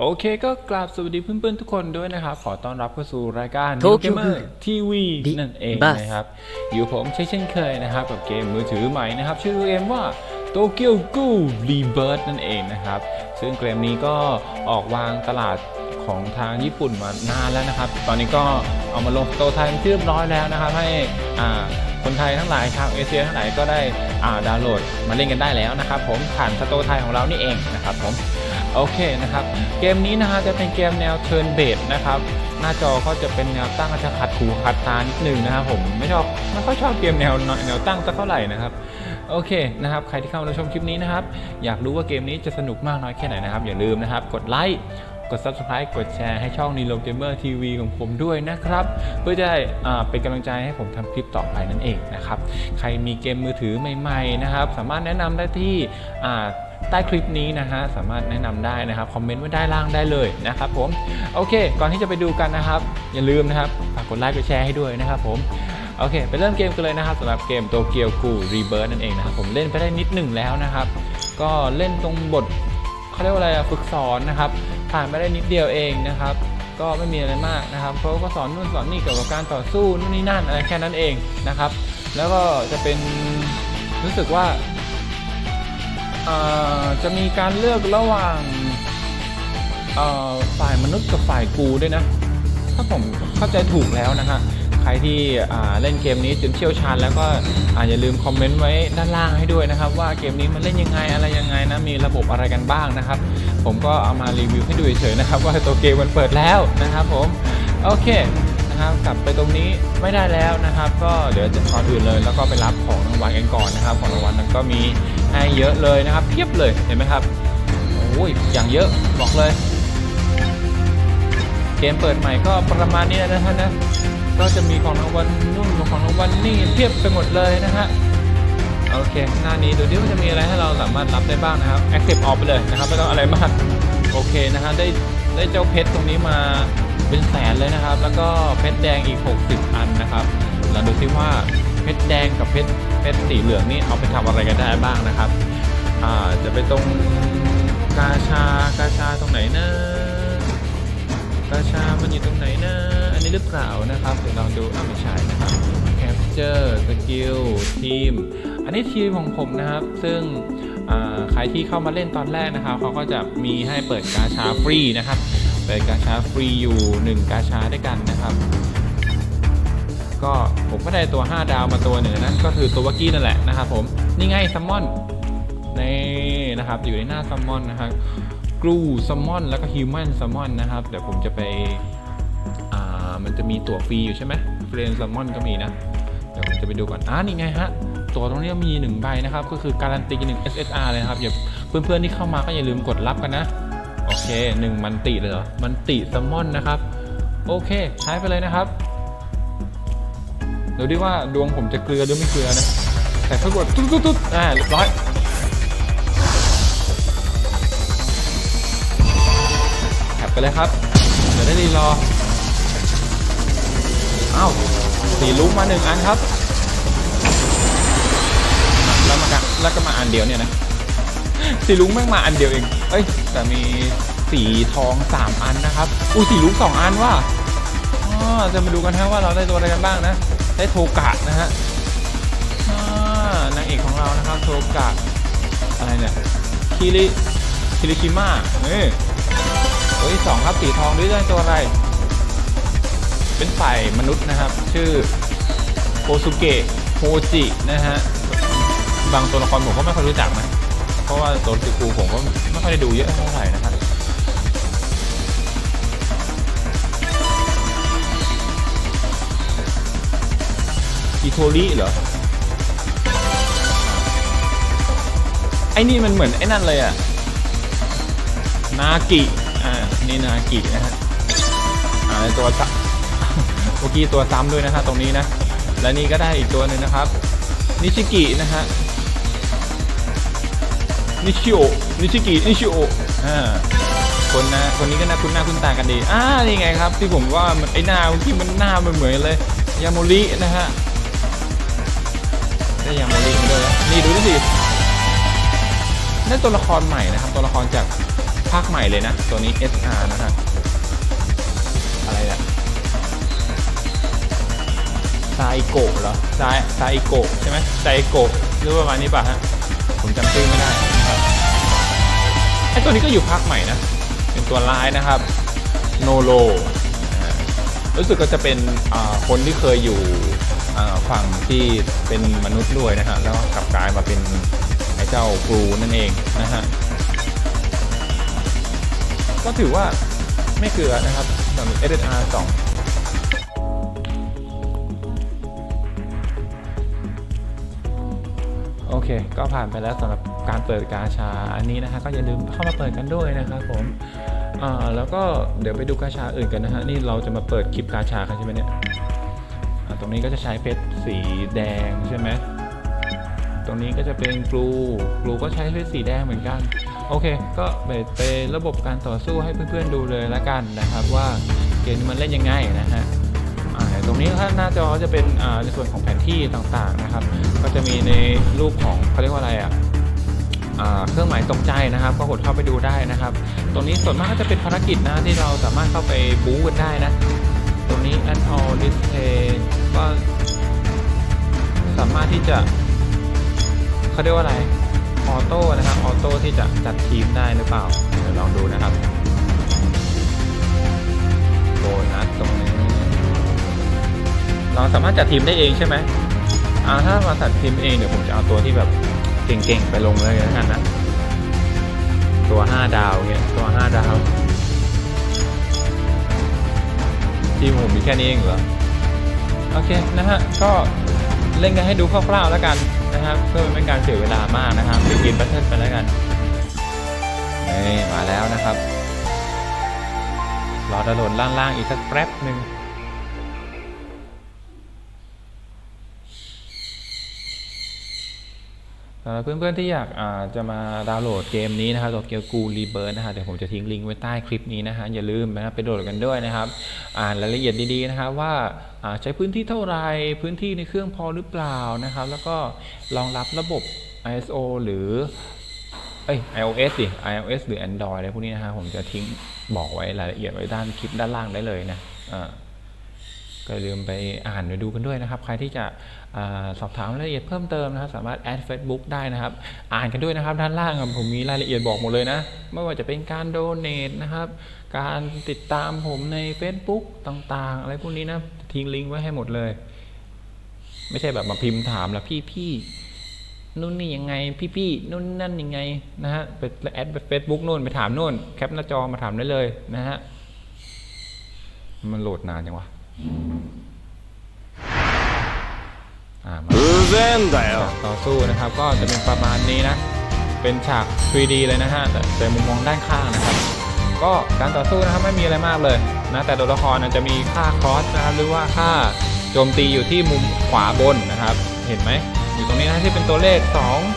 โอเคก็กราบสวัสดีเพื่อนๆทุกคนด้วยนะครับ ขอต้อนรับเข้าสู่รายการ Tokyo Gamer TV ดินั่นเองบัสนะครับ อยู่ผมเช่นเช่นเคยนะครับ กับเกมมือถือใหม่นะครับ ชื่อเกมว่า Tokyo Ghoul Rebirth นั่นเองนะครับ ซึ่งเกมนี้ก็ออกวางตลาดของทางญี่ปุ่นมานานแล้วนะครับ ตอนนี้ก็เอามาลงสโตร์ไทยเป็นที่เรียบร้อยแล้วนะครับ ให้อ่าคนไทยทั้งหลายชาวเอเชียทั้งหลายก็ได้อ่าดาวน์โหลดมาเล่นกันได้แล้วนะครับ ผมผ่านสโตร์ไทยของเรานี่เองนะครับผม โอเคนะครับเกมนี้นะฮะจะเป็นเกมแนว turn based นะครับหน้าจอก็จะเป็นแนวตั้งก็จะขัดหูขัดตานิดนึงนะครับผมไม่ชอบไม่ค่อยชอบเกมแนวแนวตั้งสักเท่าไหร่นะครับโอเคนะครับใครที่เข้ามาชมคลิปนี้นะครับอยากรู้ว่าเกมนี้จะสนุกมากน้อยแค่ไหนนะครับอย่าลืมนะครับกดไลค์กด subscribe กดแชร์ให้ช่อง Nilo Gamer TV ของผมด้วยนะครับ เพื่อจะได้เป็นกำลังใจให้ผมทำคลิปต่อไปนั่นเองนะครับ ใครมีเกมมือถือใหม่ ๆ นะครับ สามารถแนะนำได้ที่ ใต้คลิปนี้นะฮะสามารถแนะนำได้นะครับคอมเมนต์ไว้ด้านล่างได้เลยนะครับผมโอเค ก่อนที่จะไปดูกันนะครับ อย่าลืมนะครับฝากกดไลค์กดแชร์ให้ด้วยนะครับผมโอเค ไปเริ่มเกมกันเลยนะครับสำหรับเกม Tokyo Ghoul re birth นั่นเองนะครับผมเล่นไปได้นิดหนึ่งแล้วนะครับ ก็เล่นตรงบทเขาเรียกว่าอะไรฝึกสอนนะครับ ผ่านไปได้นิดเดียวเองนะครับ ก็ไม่มีอะไรมากนะครับเขาก็สอนนู่นสอนนี่เกี่ยวกับการต่อสู้นู่นนี่นั่นอะไรแค่นั้นเองนะครับ แล้วก็จะเป็นรู้สึกว่า จะมีการเลือกระหว่างฝ่ายมนุษย์กับฝ่ายกูด้วยนะ ถ้าผมเข้าใจถูกแล้วนะฮะใครที่เล่นเกมนี้จนเชี่ยวชาญแล้วก็ออย่าลืมคอมเมนต์ไว้ด้านล่างให้ด้วยนะครับ ว่าเกมนี้มันเล่นยังไงอะไรยังไงนะมีระบบอะไรกันบ้างนะครับ ผมก็เอามารีวิวให้ดูเฉยๆนะครับ ว่าตัวเกมมันเปิดแล้วนะครับผมโอเคนะครับกลับไปตรงนี้ไม่ได้แล้วนะครับ ก็เดี๋ยวจะก่ออื่นเลย แล้วก็ไปรับของรางวัลกันก่อนนะครับ ของรางวัลนั้นก็มี ให้เยอะเลยนะครับ เพียบเลยเห็นไหมครับโอ้ยอย่างเยอะบอกเลย เกมเปิดใหม่ก็ประมาณนี้นะท่านนะก็จะมีของรางวัลนู่นของรางวัลนี่เทียบไปหมดเลยนะฮะโอเคหน้านี้ดูดิว่าจะมีอะไรให้เราสามารถรับได้บ้างนะครับ Active ออกไปเลยนะครับไม่ต้องอะไรมากโอเคนะฮะได้ได้เจ้าเพชรตรงนี้มาเป็นแสนเลยนะครับ แล้วก็เพชรแดงอีก 60 อันนะครับเราดูซิว่า เพชรแดงกับเพชรเพชรสีเหลืองนี่เอาไปทำอะไรกันได้บ้างนะครับ อ่าจะไปตรงกาชากาชาตรงไหนนะกาชา มันอยู่ตรงไหนนะ อันนี้หรือเปล่านะครับเดี๋ยวลองดูอ้าวไม่ใช่นะครับ Capture Skill ทีมอันนี้ทีมของผมนะครับ ซึ่งอ่าใครที่เข้ามาเล่นตอนแรกนะครับเขาก็จะมีให้เปิดกาชาฟรีนะครับเปิดกาชาฟรีอยู่ 1 กาชาด้วยกันนะครับ ก็ผมก็ได้ตัว 5 ดาวมาตัวหนึ่งนะก็คือตัววักกี้นั่นแหละนะครับผมนี่ไง summon นี่นะครับอยู่ในหน้า summon นะครับ ghoul summon แล้วก็ human summon นะครับเดี๋ยวผมจะไปอ่ามันจะมีตั๋วฟรีอยู่ใช่ไหม friend summon ก็มีนะเดี๋ยวผมจะไปดูก่อนอ่านี่ไงฮะตั๋วตรงนี้มีหนึ่งใบนะครับ ก็คือการันตีหนึ่ง SSR เลยครับอ่าเพื่อนๆที่เข้ามาก็อย่าลืมกดรับกันนะ โอเคหนึ่ง multi เลยเหรอ multi summon นะครับ โอเคใช้ไปเลยนะครับ ดูดิว่าดวงผมจะเกลือหรือไม่เกลือนะแต่ถ้ากดตุ๊ดตุ๊ดตุ๊ดอ่าเรียบร้อยแท็บไปเลยครับเดี๋ยวได้รีรออ้าวสีลุ้งมาหนึ่งอันครับแล้วมากแล้วก็มาอันเดียวเนี่ยนะสีลุ้งแม่งมาอันเดียวเองเอ้ยแต่มีสีทองสามอันนะครับ อุ้ยสีลุ้งสองอันว่ะอ๋อจะมาดูกันฮะว่าเราได้ตัวอะไรกันบ้างนะ ได้โทกะนะฮะนางเอกของเรานะครับโทกะอะไรเนี่ยคิริคิริคิมะนี่ตัวที่สองครับสีทองด้วยได้ตัวอะไร เป็นฝ่ายมนุษย์นะครับ ชื่อโคสุเกะโฮจินะฮะบางตัวละครผมก็ไม่ค่อยรู้จักนะ เพราะว่าตัวจูกูผมก็ไม่ค่อยได้ดูเยอะเท่าไหร่นะครับ อิโทริเหรอ ไอ้นี่มันเหมือนไอ้นั่นเลยอะนากิ อ่า นี่นากินะฮะ อ่าตัวซ้ำเมื่อกี้ตัวซ้ำด้วยนะฮะตรงนี้นะ และนี่ก็ได้อีกตัวหนึ่งนะครับ นิชิกินะฮะ นิชิโอ นิชิกิ นิชิโอ อ่า คนนะ คนนี้ก็น่าคุ้นหน้าคุ้นตากันดี อ่า นี่ไงครับ ที่ผมว่าไอ้หน้าที่มันหน้ามันเหมือนเลย ยาโมรินะฮะ ได้ยาโมริมาด้วยนะนี่ดูดิสิได้ตัวละครใหม่นะครับ ตัวละครจากภาคใหม่เลยนะ ตัวนี้ SR นะฮะอะไรเนี่ยไซโกะเหรอไซไซโกะใช่ไหมไซโกะหรือประมาณนี้ป่ะฮะผมจำชื่อไม่ได้ครับไอตัวนี้ก็อยู่ภาคใหม่นะ เป็นตัวร้ายนะครับโนโลรู้สึกก็จะเป็นคนที่เคยอยู่ ฝั่งที่เป็นมนุษย์ด้วยนะฮะแล้วกลับกลายมาเป็นไอ้เจ้าครูนั่นเองนะฮะก็ถือว่าไม่เกลือนะครับสำหรับ SSR 2โอเค ก็ผ่านไปแล้วสำหรับการเปิดกาชา อันนี้นะฮะก็อย่าลืมเข้ามาเปิดกันด้วยนะครับผม อ่า แล้วก็เดี๋ยวไปดูกาชาอื่นกันนะฮะ นี่เราจะมาเปิดคลิปกาชากันใช่ไหมเนี่ย ตรงนี้ก็จะใช้เพชรสีแดงใช่ไหมตรงนี้ก็จะเป็นกลูกลูก็ใช้เพชรสีแดงเหมือนกัน โอเค ก็ไปไประบบการต่อสู้ให้เพื่อนๆดูเลยละกันนะครับว่าเกมนี้มันเล่นยังไงนะฮะตรงนี้ถ้าหน้าจอจะเป็นในส่วนของแผนที่ต่างๆนะครับ ก็จะมีในรูปของเขาเรียกว่าอะไรอะเครื่องหมายตกใจนะครับ ก็กดเข้าไปดูได้นะครับ ตรงนี้ส่วนมากก็จะเป็นภารกิจนะที่เราสามารถเข้าไปบู๊กันได้นะ นี้ add all display ก็สามารถที่จะเขาเรียกว่าอะไร ออโต้นะครับ ออโต้ที่จะจัดทีมได้หรือเปล่า เดี๋ยวลองดูนะครับโบนัสตรงนี้ เราสามารถจัดทีมได้เองใช่ไหมอ่าถ้ามาจัดทีมเองเดี๋ยวผมจะเอาตัวที่แบบเก่งๆ ไปลงเลยนะกันนะ ตัว 5 ดาวเงี้ย ตัว 5 ดาว ทีมผมมีแค่นี้เองเหรอ โอเคนะฮะ ก็เล่นกันให้ดูคร่าวๆแล้วกันนะครับ เพื่อไม่เป็นการเสียเวลามากนะครับไปกินบัตเทิลไปแล้วกันนี่มาแล้วนะครับ รอดะโหลดล่างๆอีกสักแป๊บหนึ่ง เพื่อนๆที่อยากจะมาดาวน์โหลดเกมนี้นะครับตัวเกียวกูรีเบิร์นนะฮะเดี๋ยวผมจะทิ้งลิงก์ไว้ใต้คลิปนี้นะฮะอย่าลืมนะไปโหลดกันด้วยนะครับ อ่านรายละเอียดดีๆนะครับว่าใช้พื้นที่เท่าไรพื้นที่ในเครื่องพอหรือเปล่านะครับ แล้วก็รองรับระบบ ISO หรือเอ้ย iOS ดิ iOS หรือ Android อะไรพวกนี้นะฮะผมจะทิ้งบอกไว้รายละเอียดไว้ด้านคลิปด้านล่างได้เลยนะอ่า ก็ลืมไปอ่านไปดูกันด้วยนะครับ ใครที่จะอสอบถามรายละเอียดเพิ่มเติมนะครับ สามารถแอด Facebook ได้นะครับ อ่านกันด้วยนะครับด้านล่างผมมีรายละเอียดบอกหมดเลยนะ ไม่ว่าจะเป็นการโดเนทนะครับ การติดตามผมใน Facebook ต่างๆ อะไรพวกนี้นะ ทิ้งลิงก์ไว้ให้หมดเลย ไม่ใช่แบบมาพิมพ์ถามแล้วพี่ๆนู่นนี่ยังไงพี่ๆนู่นนั่นยังไงนะฮะไปแอดไปเฟซบุ๊กนู่นไปถามนู่นแคปหน้าจอมาถามได้เลยนะฮะมันโหลดนานยังวะ ต่อสู้นะครับ ก็จะเป็นประมาณนี้นะ เป็นฉาก 3D เลยนะฮะ แต่มุมมองด้านข้างนะครับ ก็การต่อสู้นะครับไม่มีอะไรมากเลยนะ แต่ตัวละครจะมีค่าคอสนะครับหรือว่าค่าโจมตีอยู่ที่มุมขวาบนนะครับ เห็นไหม อยู่ตรงนี้นะที่เป็นตัวเลข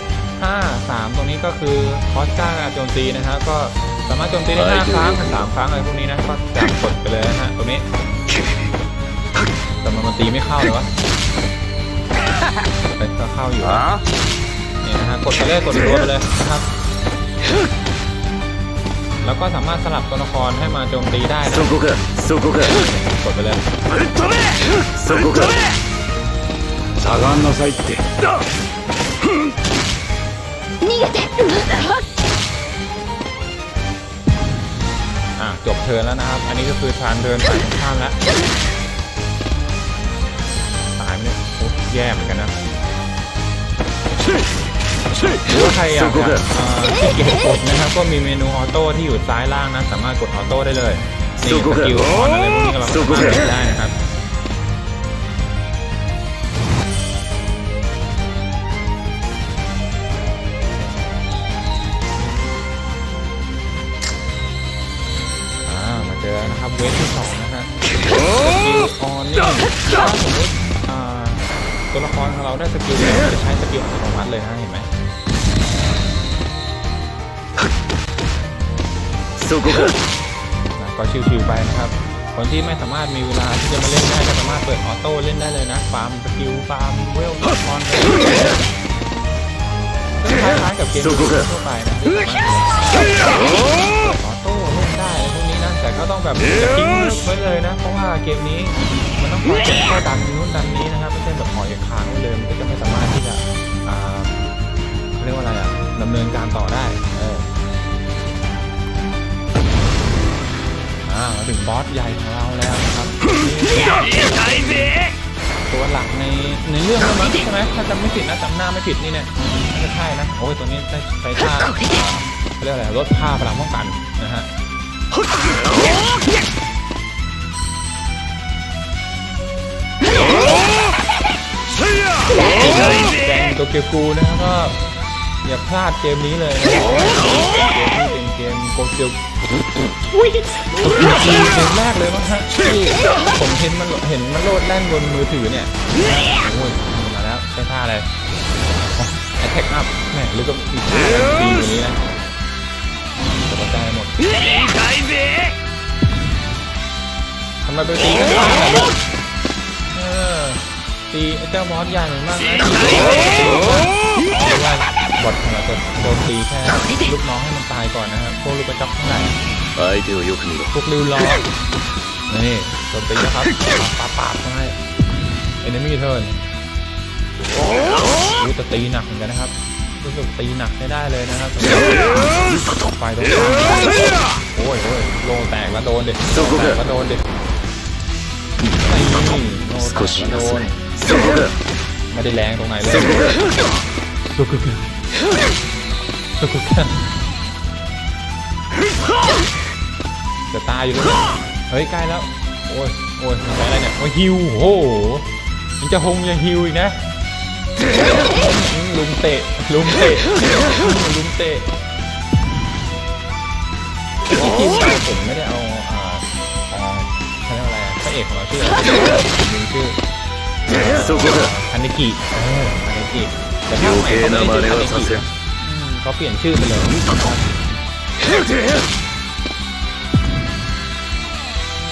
2 5 3 ตรงนี้ก็คือคอสค่าโจมตีนะครับ ก็สามารถโจมตีได้5ครั้ง3ครั้งอะไรพวกนี้นะ ก็จับกดไปเลยนะฮะตรงนี้ ต่มันตีไม่เข้าเลยวะเป็นก็เข้าอยู่นี่นะฮะกดไปเลยกดรัวไปเลยนะครับ แล้วก็สามารถสลับตัวละครให้มาโจมตีได้นะกดไปเลย下がんなさいって逃げてอ่ะจบเทิร์นแล้วนะครับ อันนี้ก็คือทานเทิร์นฝ่ายตรงข้ามแล้ว แย่เหมือนกันนะหรือว่าใครอยากจะขี้เกียจกดนะครับ ก็มีเมนู auto ที่อยู่ซ้ายล่างนะ สามารถกด auto ได้เลยนี่ skill on อะไรพวกนี้ก็เราสามารถกดได้นะครับ ตัวละครของเราได้ skill จะใช้ skill อัตโนมัติเลยนะเห็นไหมก็ชิวๆไปนะครับ คนที่ไม่สามารถมีเวลาที่จะมาเล่นได้ก็สามารถเปิด auto เล่นได้เลยนะ ฟาร์ม skill ฟาร์มเวลตัวละครก็คล้ายๆกับเกมทั่วไปนะ ที่สามารถแบบจะทิ้งไว้เลยนะ เพราะว่าเกมนี้มันต้องคอยแค่ดันนู้นดันนี้นะครับไม่ใช่แบบปล่อยค้างไว้เลยมันก็จะไม่สามารถที่จะอ่าเขาเรียกว่าอะไรอะดำเนินการต่อได้เอออ่ามาถึงบอสใหญ่ของเราแล้วนะครับตัวหลักในในเรื่องด้วยมั้งใช่ไหมถ้าจำไม่ผิดนะจำหน้าไม่ผิดนี่เนี่ยน่าจะใช่นะโอ้ยตัวนี้ใช้ใช้ท่าเขาเรียกอะไรลดค่าพลังป้องกันนะฮะ แกงโตเกียวกูนะครับก็อย่าพลาดเกมนี้เลยนะเกมนี้เป็นเกมโตเกียวอุ้ยเกมแรกเลยมั้งฮะที่ผมเห็นมันเห็นมันโลดแล่นบนมือถือเนี่ยโอ้ยมาแล้วใช้ท่าอะไรแอทแทกอัพแหมหรือก็มีท่าดีกว่านี้นะตกใจหมด ทำไมไปตีกันบ้าเออตีไอ้เจ้ามอสใหญ่หน่อยมากนะเพราว่าบอสของเราจะโดนตีแค่ลูกน้องให้มันตายก่อนนะครับพวกลูกกระจกข้างในพวกริ้วล้อนี่โดนตีนะครับปาปาบมาให้เอนมี่เทิร์นรู้จะตีหนักเหมือนกันนะครับ รู้สึกตีหนักไม่ได้เลยนะครับไปโดนโอ้ยโอ้ยโลแตกแล้วโดนเด็ดแตกแล้วโดนเด็ดตีโลแตกแล้วโดนไม่ได้แรงตรงไหนเลยสุกุกะสุกุกะจะตายอยู่แล้วเฮ้ยใกล้แล้วโอ้ยโอ้ยอะไรเนี่ยโอ้ยฮิวโอ้โหมันจะหงยังฮิวอีกนะ ลุมเตะ ลุมเตะ ลุมเตะที่ทีมเราผมไม่ได้เอา อ่าอ่าเขาเรียกว่าอะไรอะพระเอกของเราชื่ออะไรลืมชื่อ そこだ คันนิกิเออคันนิกิแต่ภาค 余 ใหม่ 計 เขา な ไม่ 真 ได้ 似 ชื่อคันนิกิ はさせん อืมเขาเปลี่ยนชื่อไปเลย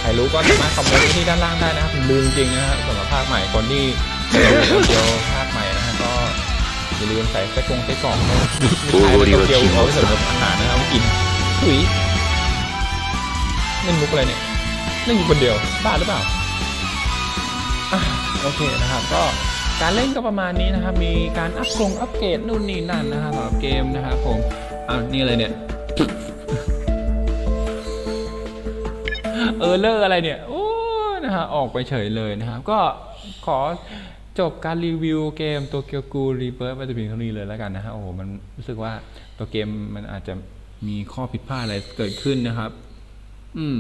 ใครรู้ก็สามารถคอมเมนต์ไว้ที่ด้านล่างได้นะครับผมลืมจริงนะฮะสำหรับภาคใหม่คนที่ดูเดียวภาคใหม่นะฮะก็ อย่าลืมใส่ไส้กรงไส้กรอกนะไม่ใช่ไม่ต้องเดียวเอาไว้สำหรับอาหารนะเอาไปกินถุยเล่นมุกอะไรเนี่ยเล่นอยู่คนเดียวบ้าหรือเปล่าอะโอเคนะครับก็การเล่นก็ประมาณนี้นะครับมีการอัพกรงอัปเกรดนู่นนี่นั่นนะครับสำหรับเกมนะครับผมอ่านี่อะไรเนี่ยเออเลอร์อะไรเนี่ยโอ้นะฮะออกไปเฉยเลยนะครับ ก็ขอ จบการรีวิวเกมตัวเกียวกูรีเบิร์ไปแต่เพียงเท่านี้เลยแล้วกันนะฮะโอ้โหมันรู้สึกว่าตัวเกมมันอาจจะมีข้อผิดพลาดอะไรเกิดขึ้นนะครับ อืม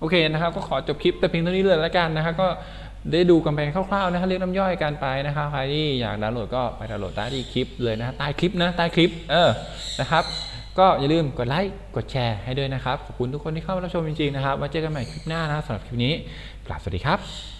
โอเคนะครับ ก็ขอจบคลิปแต่เพียงเท่านี้เลยแล้วกันนะครับก็ได้ดูกันไปคร่าวๆนะครับเรียกน้ำย่อยกันไปนะครับใครที่อยากดาวน์โหลดก็ไปดาวน์โหลดได้ที่คลิปเลยนะฮะใต้คลิปนะใต้คลิป เออนะครับ ก็อย่าลืมกดไลค์กดแชร์ให้ด้วยนะครับขอบคุณทุกคนที่เข้ามารับชมจริงๆนะครับมาเจอกันใหม่คลิปหน้านะสำหรับคลิปนี้กราบสวัสดีครับ